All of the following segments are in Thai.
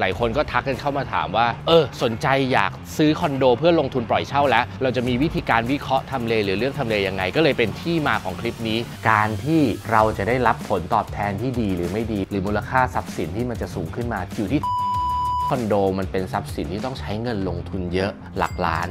หลายคนก็ทักกันเข้ามาถามว่า เออ สนใจอยากซื้อคอนโด เพื่อลงทุนปล่อยเช่าแล้ว เราจะมีวิธีการวิเคราะห์ทำเลหรือเลือกทำเลยังไง ก็เลยเป็นที่มาของคลิปนี้ การที่เราจะได้รับผลตอบแทนที่ดีหรือไม่ดี หรือมูลค่าทรัพย์สินที่มันจะสูงขึ้นมาอยู่ที่ คอนโดมันเป็นทรัพย์สินที่ต้องใช้เงินลงทุนเยอะหลักล้าน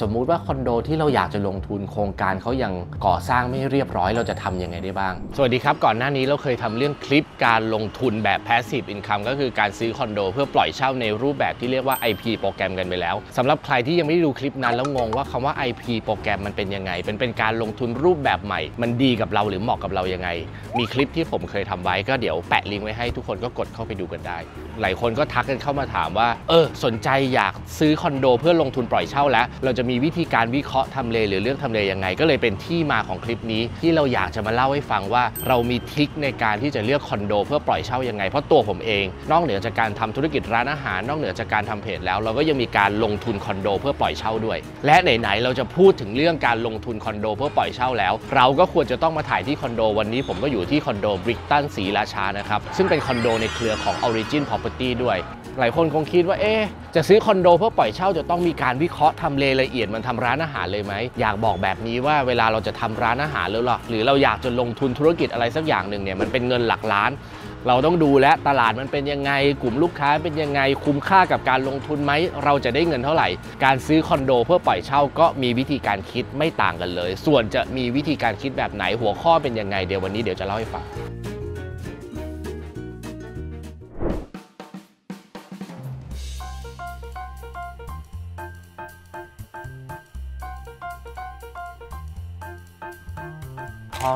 สมมุติว่าคอนโดที่เราอยากจะลงทุนโครงการเขายังก่อสร้างไม่เรียบร้อยเราจะทำยังไงได้บ้าง สวัสดีครับ ก่อนหน้านี้เราเคยทำเรื่องคลิปการลงทุนแบบ passive income ก็คือการซื้อคอนโด เพื่อปล่อยเช่าในรูปแบบที่เรียกว่า IP โปรแกรมกันไปแล้วสำหรับใครที่ยังไม่ได้ดูคลิปนั้นแล้วงงว่าคำว่า IP โปรแกรมมันเป็นยังไงเป็นเป็นการลงทุนรูปแบบใหม่ มันดีกับเราหรือเหมาะกับเรายังไง มีคลิปที่ผมเคยทำไว้ก็เดี๋ยวแปะลิงก์ไว้ให้ทุกคนก็กดเข้าไปดูกันได้ หลายคนก็ทักกันเข้ามาถามว่า เออ สนใจอยากซื้อคอนโด เพื่อลงทุนปล่อยเช่าแล้ว เราจะมีวิธีการวิเคราะห์ทำเลหรือเลือกทำเลยังไง ก็เลยเป็นที่มาของคลิปนี้ ที่เราอยากจะมาเล่าให้ฟังว่า เรามีทริคในการที่จะเลือกคอนโด เพื่อปล่อยเช่ายังไง เพราะตัวผมเอง นอกเหนือจากการทำธุรกิจร้านอาหาร นอกเหนือจากการทำเพจแล้ว เราก็ยังมีการลงทุนคอนโด เพื่อปล่อยเช่าด้วย และไหนๆเราจะพูดถึงเรื่องการลงทุนคอนโด เพื่อปล่อยเช่าแล้ว เราก็ควรจะต้องมาถ่ายที่คอนโดวันนี้ ผมก็อยู่ที่คอนโดบริกตันศรีราชานะครับซึ่งเป็นคอนโดในเครือของ Origin Property ด้วย หลายคนคงคิดว่าเอ๊จะซื้อคอนโดเพื่อปล่อยเช่าจะต้องมีการวิเคราะห์ทำเลละเอียดมันทำร้านอาหารเลยไหมอยากบอกแบบนี้ว่าเวลาเราจะทำร้านอาหารหรือหรอหรือเราอยากจะลงทุนธุรกิจอะไรสักอย่างหนึ่งเนี่ยมันเป็นเงินหลักล้าน เราต้องดูและตลาดมันเป็นยังไง กลุ่มลูกค้าเป็นยังไงคุ้มค่ากับการลงทุนไหมเราจะได้เงินเท่าไหร่ การซื้อคอนโดเพื่อปล่อยเช่าก็มีวิธีการคิดไม่ต่างกันเลย ส่วนจะมีวิธีการคิดแบบไหนหัวข้อเป็นยังไงเดี๋ยววันนี้เดี๋ยวจะเล่าให้ฟัง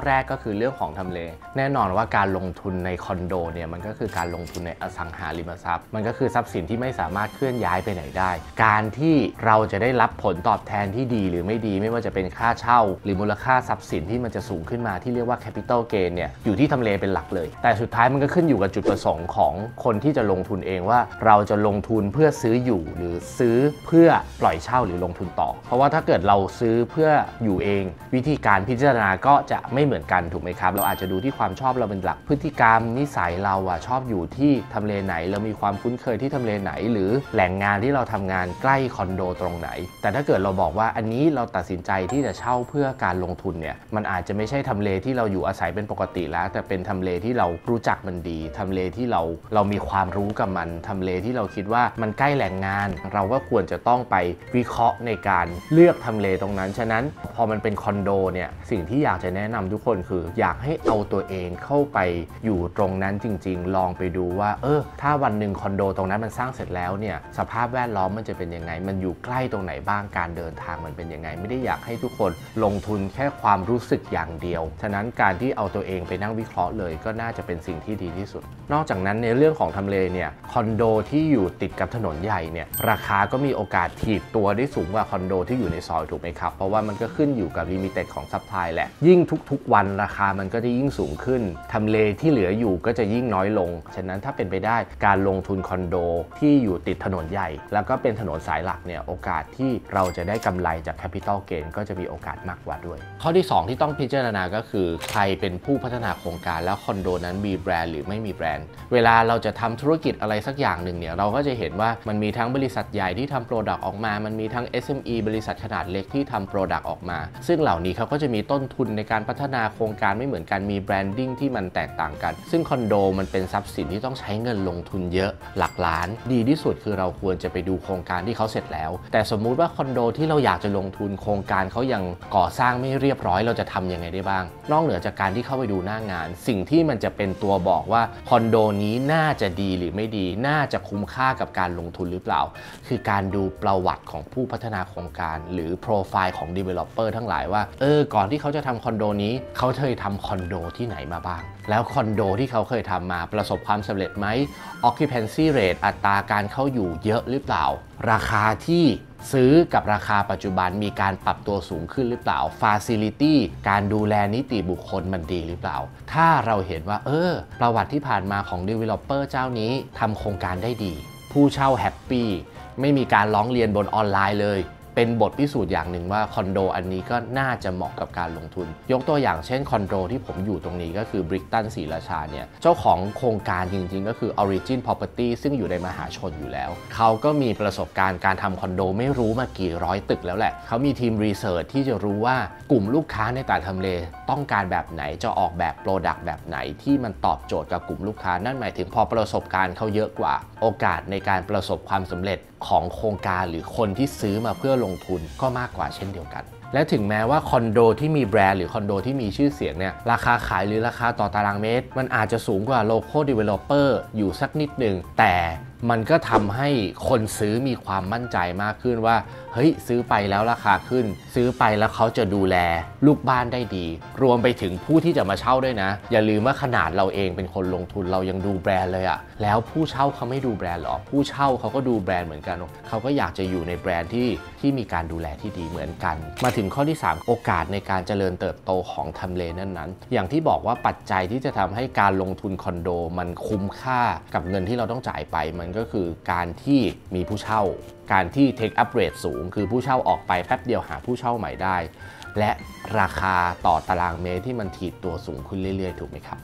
แรกก็คือเรื่องของทำเล แน่นอนว่าการลงทุนในคอนโดเนี่ยมันก็คือการลงทุนในอสังหาริมทรัพย์ มันก็คือทรัพย์สินที่ไม่สามารถเคลื่อนย้ายไปไหนได้ การที่เราจะได้รับผลตอบแทนที่ดีหรือไม่ดี ไม่ว่าจะเป็นค่าเช่า หรือมูลค่าทรัพย์สินที่มันจะสูงขึ้นมาที่เรียกว่า capital gain เนี่ยอยู่ที่ทำเลเป็นหลักเลย แต่สุดท้ายมันก็ขึ้นอยู่กับจุดประสงค์ของคนที่จะลงทุนเองว่าเราจะลงทุนเพื่อซื้ออยู่หรือซื้อเพื่อปล่อยเช่าหรือลงทุนต่อ เพราะว่าถ้าเกิดเราซื้อเพื่ออยู่เอง วิธีการพิจารณาก็จะไม่เหมือนกันถูกไหมครับ เราอาจจะดูที่ความชอบเราเป็นหลัก พฤติกรรมนิสัยเราอะชอบอยู่ที่ทำเลไหน เรามีความคุ้นเคยที่ทำเลไหน หรือแหล่งงานที่เราทำงานใกล้คอนโดตรงไหน แต่ถ้าเกิดเราบอกว่าอันนี้เราตัดสินใจที่จะเช่าเพื่อการลงทุนเนี่ยมันอาจจะไม่ใช่ทำเลที่เราอยู่อาศัยเป็นปกติแล้ว แต่เป็นทำเลที่เรารู้จักมันดีทำเลที่เราเรามีความรู้กับมันทำเลที่เราคิดว่ามันใกล้แหล่งงาน เราก็ควรจะต้องไปวิเคราะห์ในการเลือกทำเลตรงนั้นฉะนั้น พอมันเป็นคอนโดเนี่ยสิ่งที่อยากจะแนะนำทุกคนคืออยากให้เอาตัวเองเข้าไปอยู่ตรงนั้นจริง ๆ ลองไปดูว่า เออ ถ้าวันหนึ่งคอนโดตรงนั้นมันสร้างเสร็จแล้วเนี่ยสภาพแวดล้อมมันจะเป็นยังไง มันอยู่ใกล้ตรงไหนบ้างการเดินทางมันเป็นยังไง ไม่ได้อยากให้ทุกคนลงทุนแค่ความรู้สึกอย่างเดียว ฉะนั้นการที่เอาตัวเองไปนั่งวิเคราะห์เลย ก็น่าจะเป็นสิ่งที่ดีที่สุด นอกจากนั้นในเรื่องของทำเลเนี่ยคอนโดที่อยู่ติดกับถนนใหญ่เนี่ยราคาก็มีโอกาสถีบตัวได้สูงกว่าคอนโดที่อยู่ในซอยถูกไหมครับเพราะว่ามันก็ขึ้นอยู่กับ limited ของ supply แหละยิ่งทุกๆวันราคามันก็จะยิ่งสูงขึ้นทำเลที่เหลืออยู่ก็จะยิ่งน้อยลง ฉะนั้นถ้าเป็นไปได้การลงทุนคอนโดที่อยู่ติดถนนใหญ่ แล้วก็เป็นถนนสายหลักเนี่ยโอกาสที่เราจะได้กำไรจาก capital gain ก็จะมีโอกาสมากกว่าด้วย ข้อที่ 2 ที่ต้องพิจารณาก็คือ ใครเป็นผู้พัฒนาโครงการแล้วคอนโดนั้นมีแบรนด์หรือไม่มีแบรนด์ เวลาเราจะทำธุรกิจอะไรสักอย่างหนึ่งเนี่ยเราก็จะเห็นว่ามันมีทั้งบริษัทใหญ่ที่ทำ product ออกมา มันมีทั้ง SME บริษัทขนาดเล็กที่ทำ product ออกมา ซึ่งเหล่านี้เขาก็จะมีต้นทุนในการพัฒนาโครงการไม่เหมือนกันมี branding ที่มันแตกต่างกัน ซึ่งคอนโดมันเป็นทรัพย์สินที่ต้องใช้เงินลงทุนเยอะหลักล้าน ดีที่สุดคือเราควรจะไปดูโครงการที่เขาเสร็จแล้ว แต่สมมุติว่าคอนโดที่เราอยากจะลงทุนโครงการเขายังก่อสร้างไม่เรียบร้อย เราจะทำยังไงได้บ้าง นอกเหนือจากการที่เข้าไปดูหน้างาน สิ่งที่มันจะเป็นตัวบอกว่าคอนโดนี้น่าจะดีหรือไม่ดี น่าจะคุ้มค่ากับการลงทุนหรือเปล่า คือการดูประวัติของผู้พัฒนาโครงการ หรือโปรไฟล์ของ Developer ทั้งหลายว่าเออก่อนที่เขาจะทำคอนโดนี้เขาเคยทำคอนโดที่ไหนมาบ้าง แล้วคอนโดที่เขาเคยทำมาประสบความสำเร็จไหม occupancy rate อัตราการเข้าอยู่เยอะหรือเปล่า ราคาที่ซื้อกับราคาปัจจุบันมีการปรับตัวสูงขึ้นหรือเปล่า Facility การดูแลนิติบุคคลมันดีหรือเปล่า ถ้าเราเห็นว่า เออ ประวัติที่ผ่านมาของ Developer เจ้านี้ทำโครงการได้ดี ผู้เช่า happy ไม่มีการร้องเรียนบนออนไลน์เลย เป็นบทพิสูจน์อย่างหนึ่งว่าคอนโดอันนี้ก็น่าจะเหมาะกับการลงทุน ยกตัวอย่างเช่นคอนโดที่ผมอยู่ตรงนี้ก็คือ Brixton ศรีราชาเนี่ยเจ้าของโครงการจริง ๆ ก็คือ Origin Property ซึ่งอยู่ในมหาชนอยู่แล้ว เขาก็มีประสบการณ์การทำคอนโดไม่รู้มากี่ร้อยตึกแล้วแหละ เขามีทีม research ที่จะรู้ว่ากลุ่มลูกค้าในแต่ทำเลต้องการแบบไหนจะออกแบบ product แบบไหนที่มันตอบโจทย์กับกลุ่มลูกค้านั่นหมายถึงพอประสบการณ์เขาเยอะกว่า โอกาสในการประสบความสำเร็จของโครงการหรือคนที่ซื้อมาเพื่อลงทุนก็มากกว่าเช่นเดียวกัน และถึงแม้ว่าคอนโดที่มีแบรนด์หรือคอนโดที่มีชื่อเสียงเนี่ยราคาขายหรือราคาต่อตารางเมตร มันอาจจะสูงกว่า local developer อยู่สักนิดหนึ่งแต่ มันก็ทำให้คนซื้อมีความมั่นใจมากขึ้นว่า เฮ้ย ซื้อไปแล้วราคาขึ้น ซื้อไปแล้วเขาจะดูแลลูกบ้านได้ดี รวมไปถึงผู้ที่จะมาเช่าด้วยนะ อย่าลืมว่าขนาดเราเองเป็นคนลงทุนเรายังดูแบรนด์เลยอะแล้วผู้เช่าเขาไม่ดูแบรนด์หรอผู้เช่าเขาก็ดูแบรนด์เหมือนกันเขาก็อยากจะอยู่ในแบรนด์ที่ที่มีการดูแลที่ดีเหมือนกัน มาถึงข้อที่ 3 โอกาสในการเจริญเติบโตของทำเลนั้นๆ อย่างที่บอกว่าปัจจัยที่จะทำให้การลงทุนคอนโด มันคุ้มค่ากับเงินที่เราต้องจ่ายไปมันก็คือการที่มีผู้เช่า การที่ take up rate สูง คือผู้เช่าออกไปแป๊บเดียวหาผู้เช่าใหม่ได้ และราคาต่อตารางเมตรที่มันถีบตัวสูงขึ้นเรื่อยๆ ถูกไหมครับ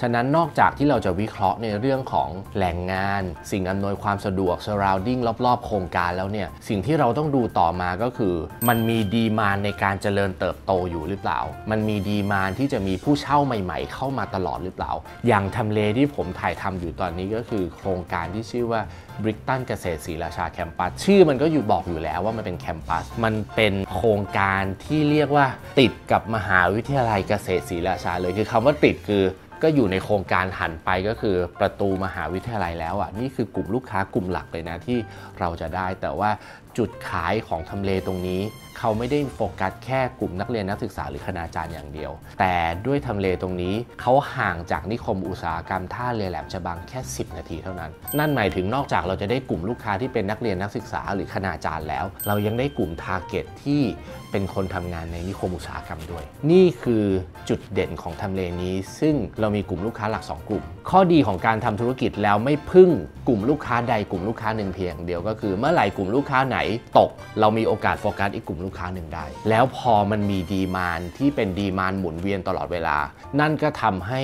ฉะนั้นนอกจากที่เราจะวิเคราะห์ในเรื่องของแหล่งงาน สิ่งอำนวยความสะดวก surrounding รอบ ๆ โครงการแล้วเนี่ย สิ่งที่เราต้องดูต่อมาก็คือ มันมีดีมานในการเจริญเติบโตอยู่หรือเปล่า มันมีดีมานที่จะมีผู้เช่าใหม่ ๆ เข้ามาตลอดหรือเปล่า อย่างทำเลที่ผมถ่ายทำอยู่ตอนนี้ก็คือ โครงการที่ชื่อว่าบริกตันเกษตรศรีราชาแคมปัสชื่อมันก็อยู่บอกอยู่แล้วว่ามันเป็นแคมปัสมันเป็นโครงการที่เรียกว่าติดกับมหาวิทยาลัยเกษตรศรีราชาเลยคือคำว่าติดคือ ก็อยู่ในโครงการหันไปก็คือประตูมหาวิทยาลัยแล้วอะนี่คือกลุ่มลูกค้ากลุ่มหลักเลยนะที่เราจะได้ แต่ว่าจุดขายของทำเลตรงนี้ เขาไม่ได้โฟกัสแค่กลุ่มนักเรียนนักศึกษาหรือคณาจารย์อย่างเดียว แต่ด้วยทำเลตรงนี้เขาห่างจากนิคมอุตสาหกรรมท่าเรือแหลมฉบังแค่ 10 นาทีเท่านั้น นั่นหมายถึงนอกจากเราจะได้กลุ่มลูกค้าที่เป็นนักเรียนนักศึกษาหรือคณาจารย์แล้ว เรายังได้กลุ่ม target ที่เป็นคนทำงานในนิคมอุตสาหกรรมด้วย นี่คือจุดเด่นของทำเลนี้ ซึ่งเรามีกลุ่มลูกค้าหลัก 2 กลุ่ม ข้อดีของการทำธุรกิจแล้วไม่พึ่งกลุ่มลูกค้าใดกลุ่มลูกค้าหนึ่งเพียงเดียวก็คือ เมื่อไหร่กลุ่มลูกค้าไหนตก เรามีโอกาสโฟกัสอีกกลุ่มลูกค้าหนึ่งได้ แล้วพอมันมีดีมานที่เป็นดีมานหมุนเวียนตลอดเวลา นั่นก็ทำให้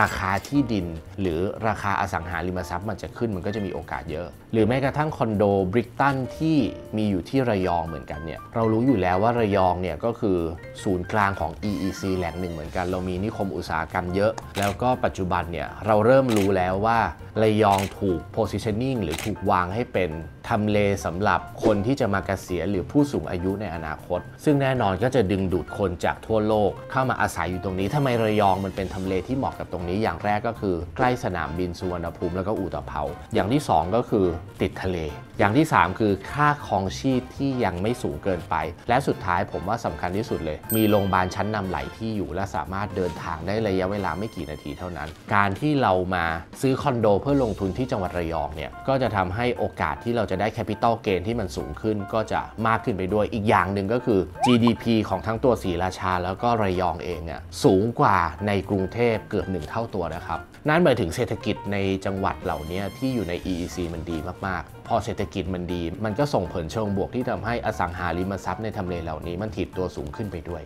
ราคาที่ดิน หรือราคาอสังหาริมทรัพย์มันจะขึ้นมันก็จะมีโอกาสเยอะ หรือแม้กระทั่งคอนโดบริกตันที่มีอยู่ที่ระยองเหมือนกันเนี่ยเรารู้อยู่แล้วว่าระยองเนี่ยก็คือศูนย์กลางของ EEC แหล่งหนึ่งเหมือนกัน เรามีนิคมอุตสาหกรรมเยอะ แล้วก็ปัจจุบันเนี่ยเราเริ่มรู้แล้วว่าระยองถูก positioning หรือถูกวางให้เป็นทำเลสำหรับคนที่จะมาเกษียณหรือผู้สูงอายุในอนาคต ซึ่งแน่นอนก็จะดึงดูดคนจากทั่วโลกเข้ามาอาศัยอยู่ตรงนี้ทำไมระยองมันเป็นทำเลที่เหมาะกับตรงนี้อย่างแรกก็คือ ใกล้สนามบินสุวรรณภูมิแล้วก็อู่ตะเภาอย่างที่ 2 ก็คือติดทะเล อย่างที่ 3 คือค่าครองชีพที่ยังไม่สูงเกินไป และสุดท้ายผมว่าสำคัญที่สุดเลย มีโรงพยาบาลชั้นนำหลายที่อยู่และสามารถเดินทางได้ระยะเวลาไม่กี่นาทีเท่านั้น การที่เรามาซื้อคอนโดเพื่อลงทุนที่จังหวัดระยองเนี่ยก็จะทำให้โอกาสที่เราจะได้ capital gain ที่มันสูงขึ้นก็จะมากขึ้นไปด้วยอีกอย่างหนึ่งก็คือ GDP ของทั้งตัวศรีราชาแล้วก็ระยองเองเนี่ยสูงกว่าในกรุงเทพเกือบหนึ่งเท่าตัวนะครับ นั่นหมายถึงเศรษฐกิจในจังหวัดเหล่านี้ที่อยู่ใน EEC มันดีมากๆ พอเศรษฐกิจมันดี มันก็ส่งผลเชิงบวกที่ทำให้อสังหาริมทรัพย์ในทำเลเหล่านี้มันถีบตัวสูงขึ้นไปด้วย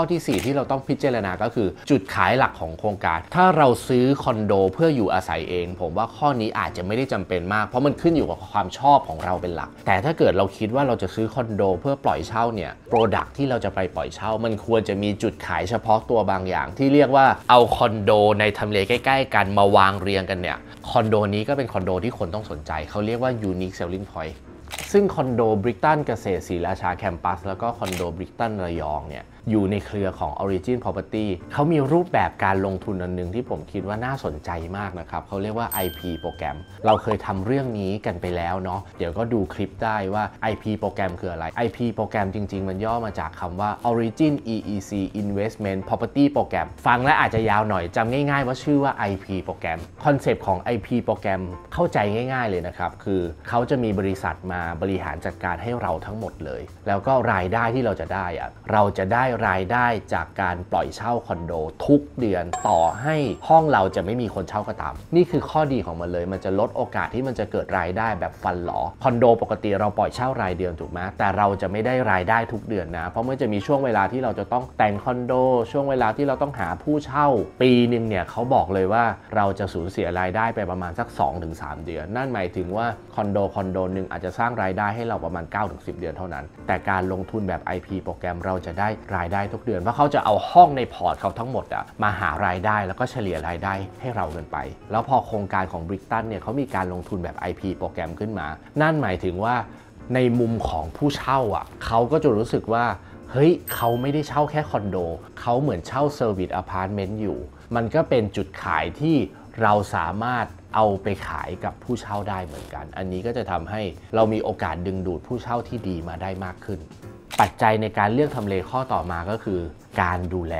ข้อที่ 4 ที่เราต้องพิจารณาก็คือจุดขายหลักของโครงการ ถ้าเราซื้อคอนโดเพื่ออยู่อาศัยเอง ผมว่าข้อนี้อาจจะไม่ได้จำเป็นมาก เพราะมันขึ้นอยู่กับความชอบของเราเป็นหลัก แต่ถ้าเกิดเราคิดว่าเราจะซื้อคอนโดเพื่อปล่อยเช่าเนี่ยโปรดักที่เราจะไปปล่อยเช่า มันควรจะมีจุดขายเฉพาะตัวบางอย่าง ที่เรียกว่าเอาคอนโดในทำเลใกล้ ๆ กันมาวางเรียงกันเนี่ยคอนโดนี้ก็เป็นคอนโดที่คนต้องสนใจ เขาเรียกว่า unique selling point ซึ่งคอนโดบริกตันเกษตรศรีราชาแคมปัส แล้วก็คอนโดบริกตันระยองเนี่ย อยู่ในเครือของ Origin Property เขามีรูปแบบการลงทุนอันหนึ่งที่ผมคิดว่าน่าสนใจมากนะครับเขาเรียกว่า IP โปรแกรม เราเคยทำเรื่องนี้กันไปแล้วเนาะเดี๋ยวก็ดูคลิปได้ว่า IP Program คืออะไร IP Program จริง ๆ มันย่อมาจากคำว่า Origin EEC Investment Property Program ฟังแล้วอาจจะยาวหน่อยจำง่าย ๆ ว่าชื่อว่า IP Program concept ของ IP โปรแกรมเข้าใจง่าย ๆ เลยนะครับคือเขาจะมีบริษัทมาบริหารจัดการให้เราทั้งหมดเลย แล้วก็รายได้ที่เราจะได้อะเราจะได้รายได้จากการปล่อยเช่าคอนโดทุกเดือนต่อให้ห้องเราจะไม่มีคนเช่าก็ตาม นี่คือข้อดีของมันเลย มันจะลดโอกาสที่มันจะเกิดรายได้แบบฟันหลอคอนโดปกติเราปล่อยเช่ารายเดือนถูกไหมแต่เราจะไม่ได้รายได้ทุกเดือนนะ เพราะมันจะมีช่วงเวลาที่เราจะต้องแต่งคอนโด ช่วงเวลาที่เราต้องหาผู้เช่า ปีหนึ่งเนี่ยเขาบอกเลยว่าเราจะสูญเสียรายได้ไปประมาณสัก 2-3 เดือน นั่นหมายถึงว่าคอนโดคอนโดหนึ่งอาจจะสร้างรายได้ให้เราประมาณ 9-10 เดือนเท่านั้น แต่การลงทุนแบบ IP โปรแกรมเราจะได้รายได้ทุกเดือน เพราะเขาจะเอาห้องใน port เขาทั้งหมดอะมาหารายได้แล้วก็เฉลี่ยรายได้ให้เราเงินไป แล้วพอโครงการของ b r i c t o n เนี่ยเขามีการลงทุนแบบ IP Program ขึ้นมา นั่นหมายถึงว่าในมุมของผู้เช่าอะเขาก็จะรู้สึกว่าเฮ้ยเขาไม่ได้เช่าแค่คอนโด เขาเหมือนเช่า service apartment อยู่ มันก็เป็นจุดขายที่เราสามารถเอาไปขายกับผู้เช่าได้เหมือนกัน อันนี้ก็จะทำให้เรามีโอกาสดึงดูดผู้เช่าที่ดีมาได้มากขึ้น ปัจจัยในการเลือกทำเลข้อต่อมาก็คือการดูแล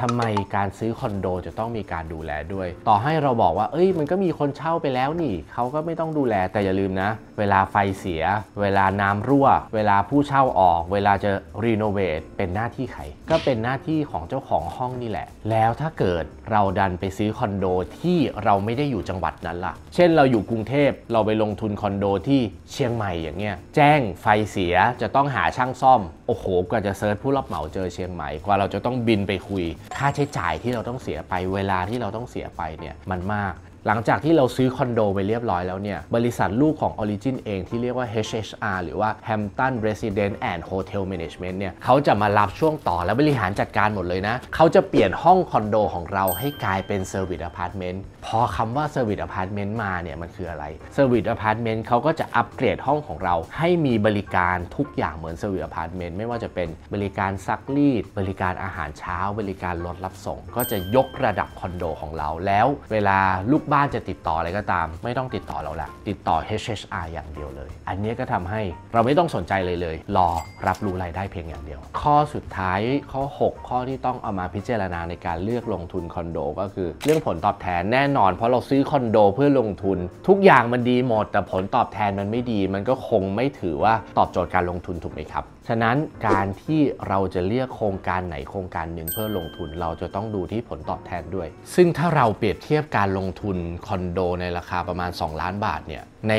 ทำไมการซื้อคอนโดจะต้องมีการดูแลด้วย ต่อให้เราบอกว่า เอ้ย มันก็มีคนเช่าไปแล้วนี่ เขาก็ไม่ต้องดูแลแต่อย่าลืมนะ วลาไฟเสีย เวลาน้ำรั่ว เวลาผู้เช่าออก เวลาจะรีโนเวทเป็นหน้าที่ใคร ก็เป็นหน้าที่ของเจ้าของห้องนี่แหละ แล้วถ้าเกิดเราดันไปซื้อคอนโดที่เราไม่ได้อยู่จังหวัดนั้นล่ะ เช่นเราอยู่กรุงเทพเราไปลงทุนคอนโดที่เชียงใหม่อย่างเงี้ย แจ้งไฟเสียจะต้องหาช่างซ่อม โอ้โห กว่าจะเซิร์ชผู้รับเหมาเจอเชียงใหม่ กว่าเราจะต้องบินไปคุย ค่าใช้จ่ายที่เราต้องเสียไป เวลาที่เราต้องเสียไปเนี่ยมันมาก หลังจากที่เราซื้อคอนโดไปเรียบร้อยแล้วเนี่ย บริษัทลูกของ Origin เองที่เรียกว่า HHR หรือว่า Hampton Resident and Hotel Management เนี่ยเขาจะมารับช่วงต่อและบริหารจัดการหมดเลยนะ เขาจะเปลี่ยนห้องคอนโดของเราให้กลายเป็น Service Apartment พอคำว่า Service Apartment มาเนี่ยมันคืออะไร Service Apartment เขาก็จะอัปเกรดห้องของเรา ให้มีบริการทุกอย่างเหมือน Service Apartment ไม่ว่าจะเป็นบริการซักรีด บริการอาหารเช้า บริการรถรับส่ง ก็จะยกระดับคอนโดของเราแล้วเวลาลูกบ้านจะติดต่ออะไรก็ตาม ไม่ต้องติดต่อเราละติดต่อ HHR อย่างเดียวเลย อันนี้ก็ทำให้เราไม่ต้องสนใจเลยเลย รอรับรู้รายได้เพียงอย่างเดียว ข้อสุดท้ายข้อ 6 ข้อที่ต้องเอามาพิจารณาในการเลือกลงทุนคอนโด ก็คือเรื่องผลตอบแทนแน่นอน เพราะเราซื้อคอนโดเพื่อลงทุน ทุกอย่างมันดีหมดแต่ผลตอบแทนมันไม่ดี มันก็คงไม่ถือว่าตอบโจทย์การลงทุนถูกไหมครับฉะนั้นการที่เราจะเลือกโครงการไหนโครงการหนึ่งเพื่อลงทุนเราจะต้องดูที่ผลตอบแทนด้วย ซึ่งถ้าเราเปรียบเทียบการลงทุนคอนโดในราคาประมาณ 2 ล้านบาทเนี่ยใน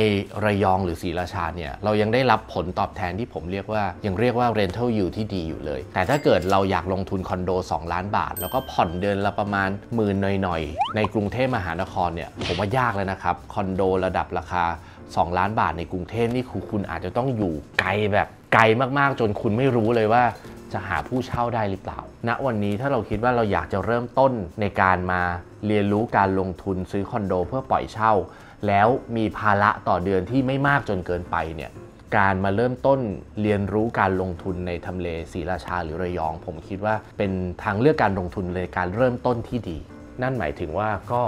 ระยองหรือศรีราชาเนี่ยเรายังได้รับผลตอบแทนที่ผมเรียกว่ายังเรียกว่า rental yield ที่ดีอยู่เลย แต่ถ้าเกิดเราอยากลงทุนคอนโด 2 ล้านบาท แล้วก็ผ่อนเดือนละประมาณหมื่นหน่อยๆ ในกรุงเทพมหานครเนี่ยผมว่ายากแล้วนะครับคอนโดระดับราคา 2 ล้านบาทในกรุงเทพนี่คือคุณอาจจะต้องอยู่ไกลแบบไกลมากๆ จนคุณไม่รู้เลยว่าจะหาผู้เช่าได้หรือเปล่า ณ วันนี้ถ้าเราคิดว่าเราอยากจะเริ่มต้นในการมาเรียนรู้การลงทุนซื้อคอนโดเพื่อปล่อยเช่า แล้วมีภาระต่อเดือนที่ไม่มากจนเกินไปเนี่ย การมาเริ่มต้นเรียนรู้การลงทุนในทำเลศรีราชาหรือระยอง ผมคิดว่าเป็นทางเลือกการลงทุนในการเริ่มต้นที่ดี นั่นหมายถึงว่าก็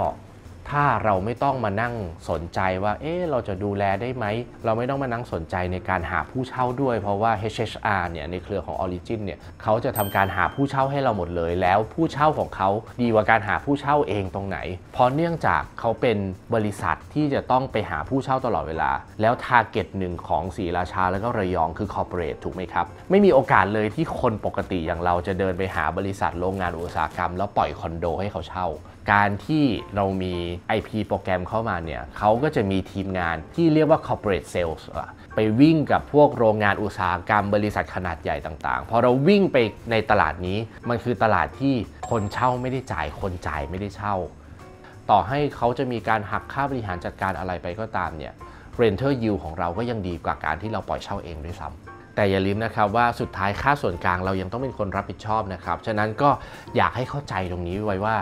ถ้าเราไม่ต้องมานั่งสนใจว่า เอ๊ะ เราจะดูแลได้ไหม เราไม่ต้องมานั่งสนใจในการหาผู้เช่าด้วย เพราะว่า HHR เนี่ยในเครือของ Origin เนี่ยเขาจะทำการหาผู้เช่าให้เราหมดเลย แล้วผู้เช่าของเขาดีกว่าการหาผู้เช่าเองตรงไหน เพราะเนื่องจากเขาเป็นบริษัทที่จะต้องไปหาผู้เช่าตลอดเวลา แล้ว target หนึ่งของศรีราชาแล้วก็ระยองคือ corporate ถูกไหมครับ ไม่มีโอกาสเลยที่คนปกติอย่างเราจะเดินไปหาบริษัทโรงงานอุตสาหกรรม แล้วปล่อยคอนโดให้เขาเช่า การที่เรามี IP โปรแกรมเข้ามาเนี่ยเขาก็จะมีทีมงานที่เรียกว่า corporate sales ไปวิ่งกับพวกโรงงานอุตสาหกรรมบริษัทขนาดใหญ่ต่างๆ พอเราวิ่งไปในตลาดนี้มันคือตลาดที่คนเช่าไม่ได้จ่ายคนจ่ายไม่ได้เช่า ต่อให้เขาจะมีการหักค่าบริหารจัดการอะไรไปก็ตามเนี่ย renter yield ของเราก็ยังดีกว่าการที่เราปล่อยเช่าเองด้วยซ้ำแต่อย่าลืมนะครับว่าสุดท้ายค่าส่วนกลางเรายังต้องเป็นคนรับผิดชอบนะครับ ฉะนั้นก็อยากให้เข้าใจตรงนี้ไว้ว่า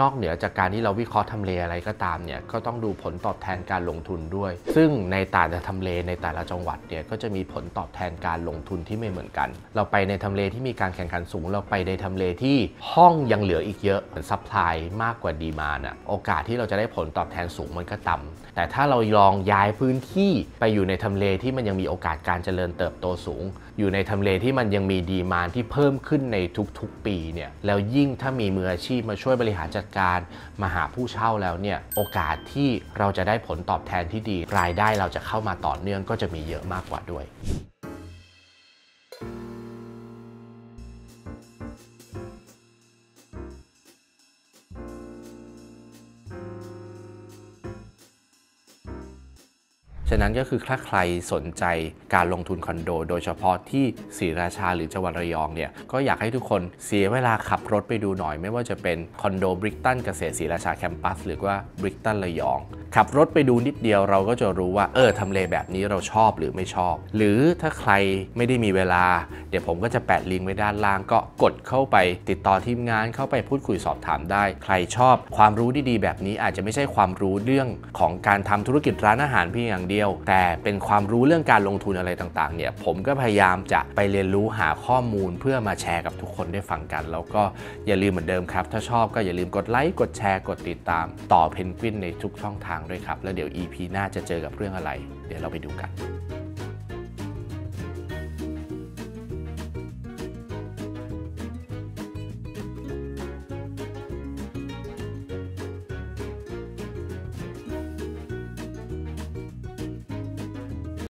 นอกเหนือจากการที่เราวิเคราะห์ทำเลอะไรก็ตามเนี่ยก็ต้องดูผลตอบแทนการลงทุนด้วย ซึ่งในแต่ละทำเลในแต่ละจังหวัดเนี่ยก็จะมีผลตอบแทนการลงทุนที่ไม่เหมือนกัน เราไปในทำเลที่มีการแข่งขันสูง เราไปในทำเลที่ห้องยังเหลืออีกเยอะเหมือน supply มากกว่า demand น่ะโอกาสที่เราจะได้ผลตอบแทนสูงมันก็ต่ำแต่ถ้าเราลองย้ายพื้นที่ไปอยู่ในทำเลที่มันยังมีโอกาสการเจริญเติบโตสูงออยู่ในทำเลที่มันยังมีดีมานที่เพิ่มขึ้นในทุกๆ ปีเนี่ยแล้วยิ่งถ้ามีมืออาชีพมาช่วยบริหารจัดการมาหาผู้เช่าแล้วเนี่ยโอกาสที่เราจะได้ผลตอบแทนที่ดี รายได้เราจะเข้ามาต่อเนื่องก็จะมีเยอะมากกว่าด้วย ฉะนั้นก็คือถ้าใครสนใจการลงทุนคอนโด โดยเฉพาะที่ศรีราชาหรือจังหวัดระยองเนี่ยก็อยากให้ทุกคนเสียเวลาขับรถไปดูหน่อย ไม่ว่าจะเป็นคอนโดบริกตันเกษตรศรีราชาแคมปัสหรือว่าบริกตันระยอง ขับรถไปดูนิดเดียวเราก็จะรู้ว่าเออทำเลแบบนี้เราชอบหรือไม่ชอบ หรือถ้าใครไม่ได้มีเวลา เดี๋ยวผมก็จะแปะลิงก์ไว้ด้านล่างก็กดเข้าไป ติดต่อทีมงานเข้าไปพูดคุยสอบถามได้ ใครชอบความรู้ดีๆแบบนี้อาจจะไม่ใช่ความรู้เรื่องของการทำธุรกิจร้านอาหารเพียงอย่างเดียวยว แต่เป็นความรู้เรื่องการลงทุนอะไรต่างๆเนี่ยผมก็พยายามจะไปเรียนรู้หาข้อมูลเพื่อมาแชร์กับทุกคนได้ฟังกัน แล้วก็อย่าลืมเหมือนเดิมครับ ถ้าชอบก็อย่าลืมกดไลค์กดแชร์กดติดตาม ต่อเพนกวินในทุกช่องทางด้วยครับ แล้วเดี๋ยว EP หน้าจะเจอกับเรื่องอะไร เดี๋ยวเราไปดูกัน